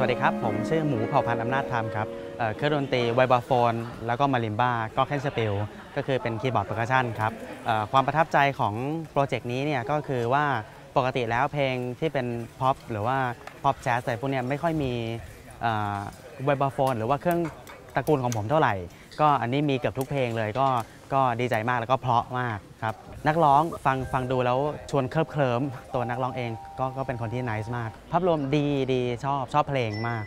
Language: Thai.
สวัสดีครับ ผมชื่อหมูเผ่าพันธุ์อำนาจธรรมครับเครื่องดนตรี vibraphone แล้วก็ marimba glockenspiel็คือเป็น keyboard percussion ครับความประทับใจของโปรเจกต์นี้เนี่ยก็คือว่าปกติแล้วเพลงที่เป็นพ็อปหรือว่าพ็อปแจ๊สอะไรพวกนี้ไม่ค่อยมี vibraphone หรือว่าเครื่อง ตระกูลของผมเท่าไหร่ ก็อันนี้มีเกือบทุกเพลงเลยก็ก็ดีใจมากแล้วก็เพราะมากครับ นักร้องฟังฟังดูแล้วชวนเคลิบเคลิ้มตัวนักร้องเองก็ก็เป็นคนที่นิสมาก ภาพรวมดีดีชอบชอบเพลงมาก